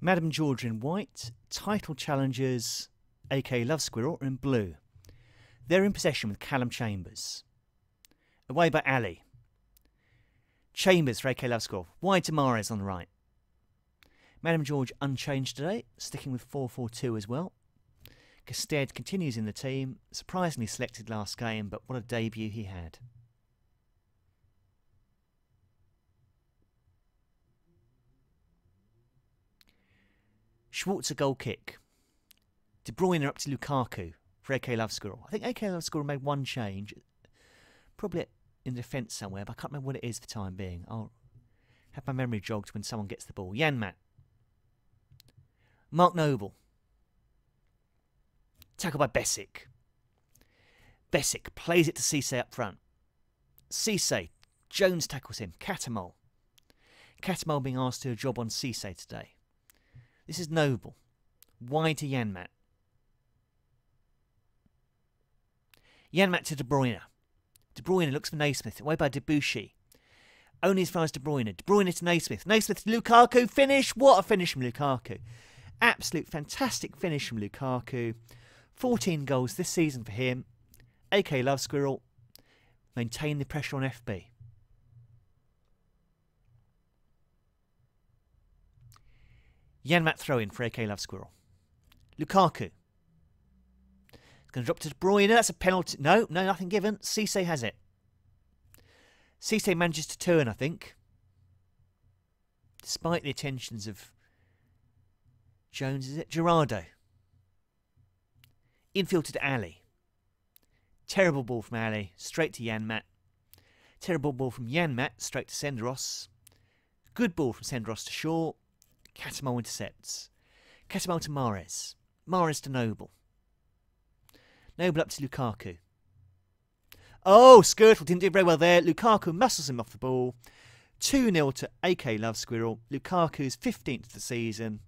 Madame Georgia in white, title challengers AK Love Squirrel in blue. They're in possession with Callum Chambers. Away by Ali. Chambers for AK Love Squirrel. Wide to Mares on the right. Madame George unchanged today, sticking with 4 4 2 as well. Gestede continues in the team, surprisingly selected last game, but what a debut he had. Schwarzer goal kick. De Bruyne up to Lukaku for AK Love Squirrel. I think AK Love Squirrel made one change, probably in the defence somewhere, but I can't remember what it is for the time being. I'll have my memory jogged when someone gets the ball. Janmaat. Mark Noble. Tackled by Besic. Besic plays it to Cisse up front. Cisse. Jones tackles him. Cattermole. Cattermole being asked to do a job on Cisse today. This is Noble. Wide to Janmaat. Janmaat to De Bruyne. De Bruyne looks for Naismith. Away by Debuchy. Only as far as De Bruyne. De Bruyne to Naismith. Naismith to Lukaku. Finish. What a finish from Lukaku. Absolute fantastic finish from Lukaku. 14 goals this season for him. AK Love Squirrel. Maintain the pressure on FB. Janmaat throw in for AK Love Squirrel. Lukaku. It's going to drop to De Bruyne. That's a penalty. No, no, nothing given. Cisse has it. Cisse manages to turn, I think. Despite the attentions of Jones, is it? Gerardo. Infield to Ali. Terrible ball from Ali. Straight to Janmaat. Terrible ball from Janmaat. Straight to Senderos. Good ball from Senderos to Shaw. Cattermole intercepts. Cattermole to Mares. Mares to Noble. Noble up to Lukaku. Oh, Skrtel didn't do very well there. Lukaku muscles him off the ball. 2 0 to AK Love Squirrel. Lukaku's 15th of the season.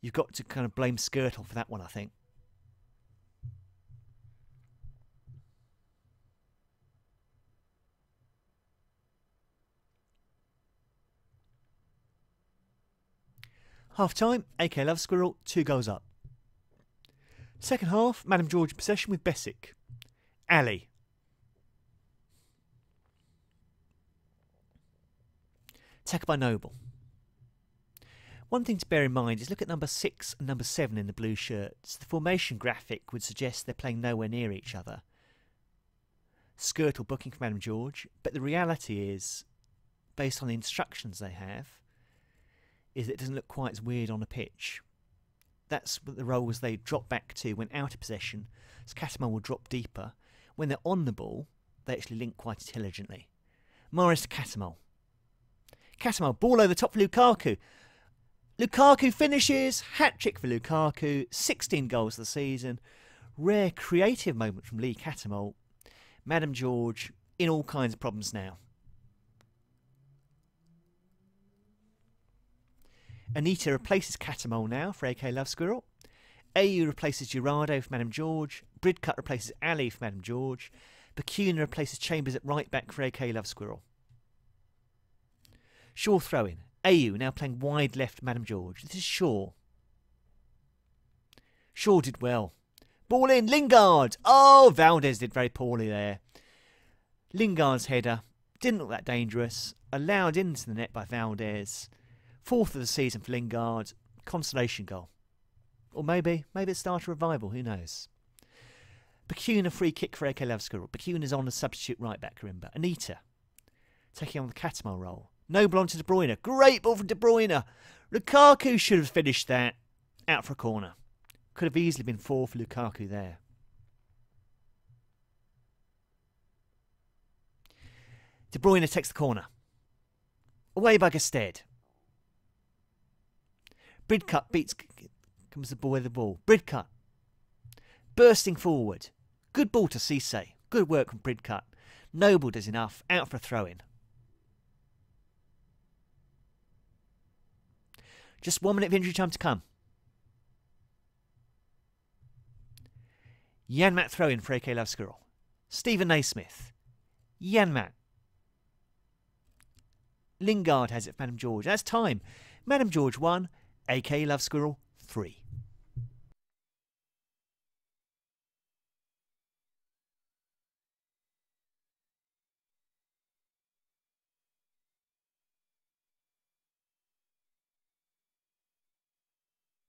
You've got to kind of blame Skrtel for that one, I think. Half time, AK Love Squirrel, two goals up. Second half, Madame George possession with Besic. Ali. Tackle by Noble. One thing to bear in mind is look at number six and number seven in the blue shirts. The formation graphic would suggest they're playing nowhere near each other. Skrtel booking for Madame George, but the reality is, based on the instructions they have, is that it doesn't look quite as weird on a pitch. That's what the roles they drop back to when out of possession. So will drop deeper. When they're on the ball, they actually link quite intelligently. Morris to Cattermole. Cattermole, ball over the top for Lukaku. Lukaku finishes. Hat trick for Lukaku. 16 goals of the season. Rare creative moment from Lee Cattermole. Madam George in all kinds of problems now. Anita replaces Cattermole now for AK Love Squirrel. Ayew replaces Gerardo for Madame George. Bridcut replaces Ali for Madame George. Bacuna replaces Chambers at right back for AK Love Squirrel. Shaw throw in. Ayew now playing wide left Madame George. This is Shaw. Shaw did well. Ball in. Lingard. Oh, Valdes did very poorly there. Lingard's header didn't look that dangerous. Allowed into the net by Valdes. Fourth of the season for Lingard. Consolation goal. Or maybe, maybe it started a revival, who knows. Bacuna free kick for AK Love Squirrel. Bacuna's on a substitute right back, remember. Anita taking on the Cattermole role. Noble onto De Bruyne. Great ball from De Bruyne. Lukaku should have finished that. Out for a corner. Could have easily been four for Lukaku there. De Bruyne takes the corner. Away by Gestede. Bridcut beats comes the ball with the ball. Bridcut bursting forward. Good ball to Cisse. Good work from Bridcut. Noble does enough. Out for a throw in. Just one minute of injury time to come. Janmaat throw in for AK Love Squirrel. Steven Naismith. Janmaat. Lingard has it for Madame George. That's time. Madame George 1, AK Love Squirrel 3.